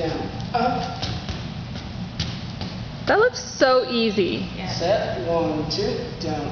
down, up, That looks so easy. Yeah. set, one, two, down,